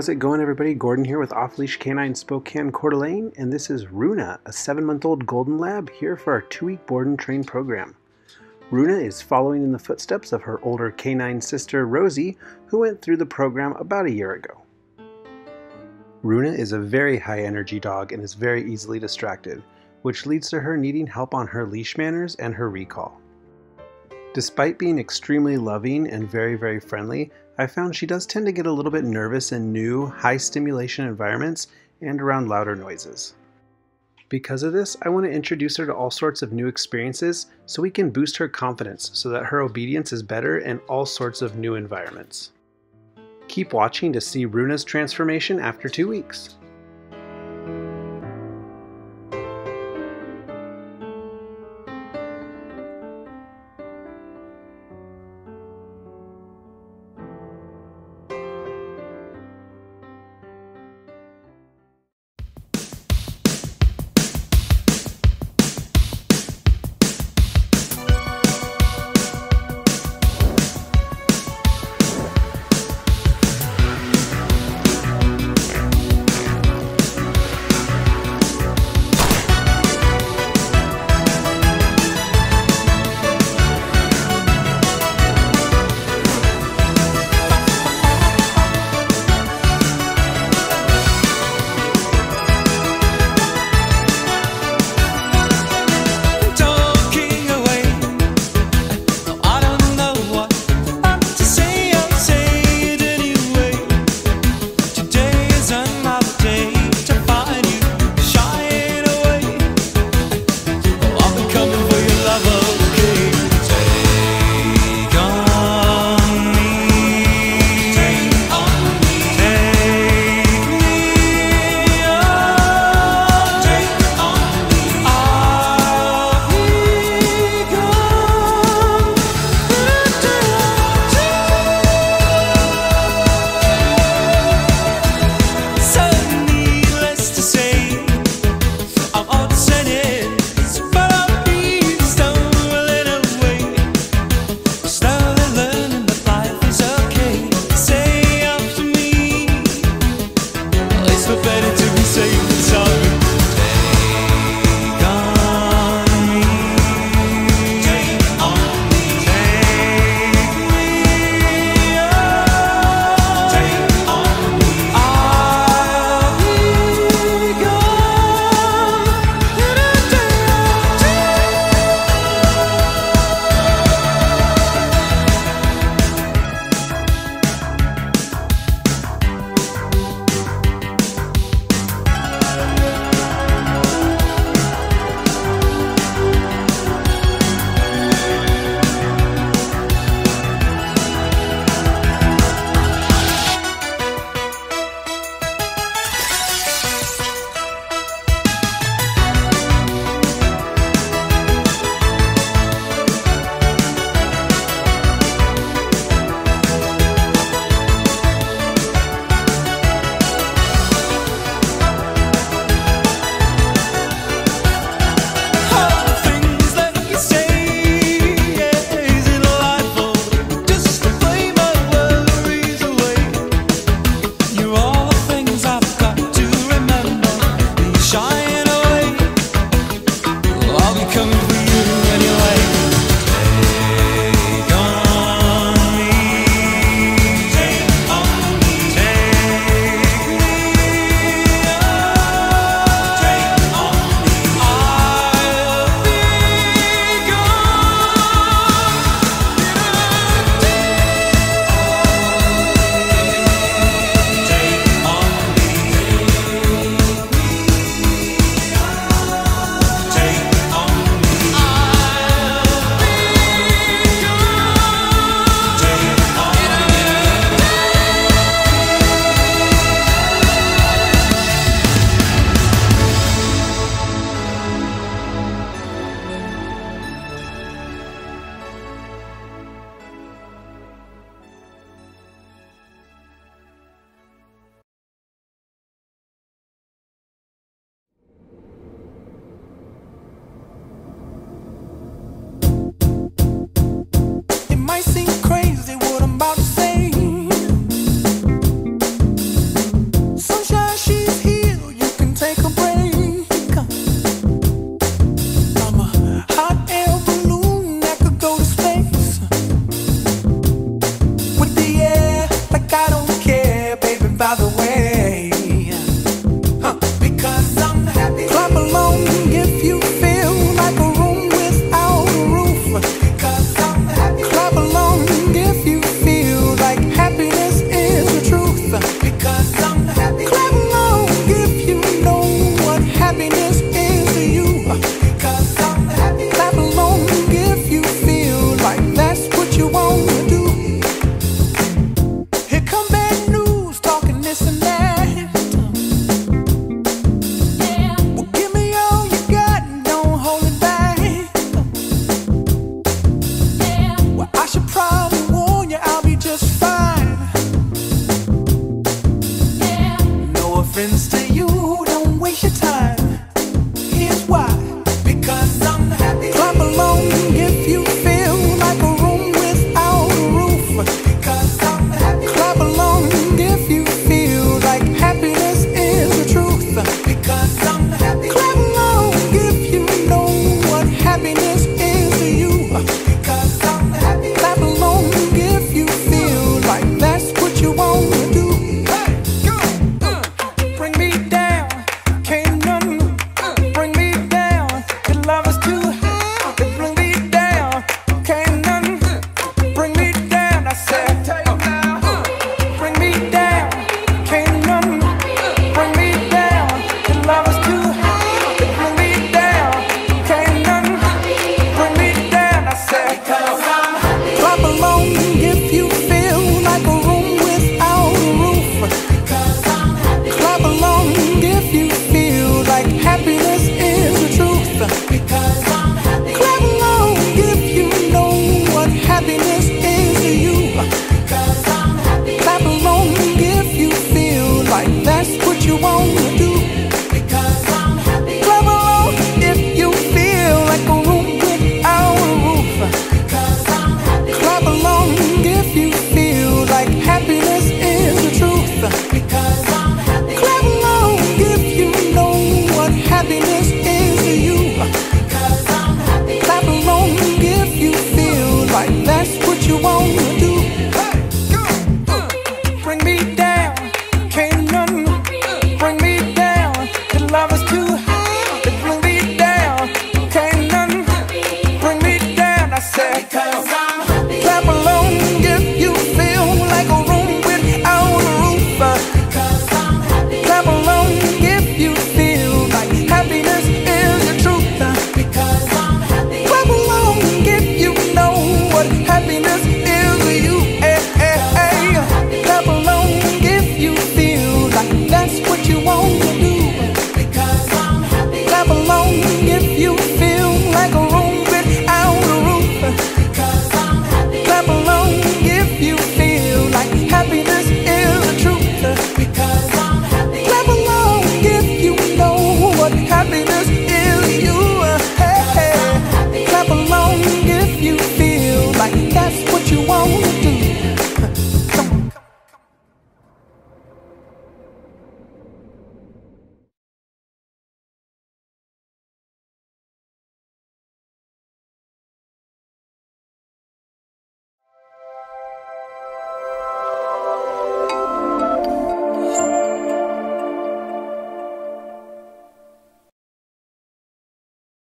how's it going, everybody? Gordon here with Off Leash Canine Spokane Coeur d'Alene, and this is Runa, a seven month old golden lab, here for our two week board and train program. Runa is following in the footsteps of her older canine sister Rosie, who went through the program about a year ago. Runa is a very high energy dog and is very easily distracted, which leads to her needing help on her leash manners and her recall. Despite being extremely loving and very, very friendly, I found she does tend to get a little bit nervous in new, high stimulation environments and around louder noises. Because of this, I want to introduce her to all sorts of new experiences so we can boost her confidence so that her obedience is better in all sorts of new environments. Keep watching to see Runa's transformation after two weeks. It might